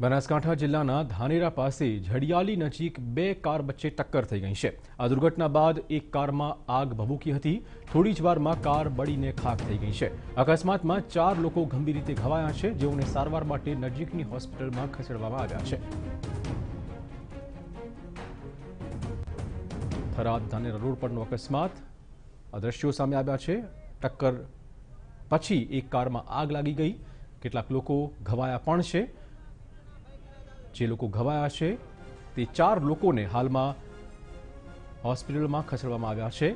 બનાસકાંઠા જિલ્લાના ધાનેરા પાસે ઝડિયાલી નજીક બે કાર વચ્ચે ટક્કર થઈ ગઈ છે આ દુર્ઘટના બાદ એક કારમાં આગ ભભૂકી હતી થોડી જ વારમાં કાર બળીને ખાખ થઈ ગઈ છે અકસ્માતમાં ચાર લોકો ગંભીર રીતે ઘવાયા છે જેઓને સારવાર માટે નજીકની હોસ્પિટલમાં ખસેડવામાં આવ્યા છે થરાદ ધાનેરા રોડ પરનો અકસ્માત આ દ્રશ્યો સામે આવ્યા છે ટક્કર પછી એક કારમાં આગ લાગી ગઈ કેટલાક લોકો ઘવાયા પણ છે જે લોકો ઘવાયા છે તે ચાર લોકોને હાલમાં હોસ્પિટલમાં ખસેડવામાં આવ્યા છે.